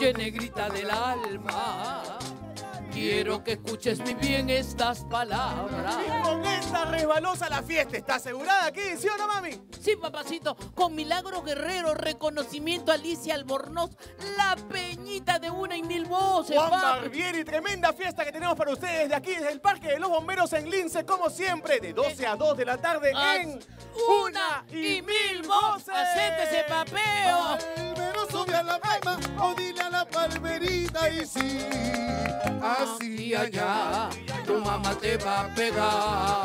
Oye, negrita del alma, quiero que escuches muy bien estas palabras. Y con esta resbalosa la fiesta está asegurada aquí, ¿sí o no, mami? Sí, papacito, con Milagro Guerrero, reconocimiento a Alicia Albornoz, la peñita de una y mil voces, Juan papi. Barbieri, tremenda fiesta que tenemos para ustedes de aquí, desde el Parque de los Bomberos en Lince, como siempre, de 12 a 2 de la tarde en Una y mil voces. Hacete ese papeo. O dile a la palmerita y sí, así allá, tu mamá te va a pegar.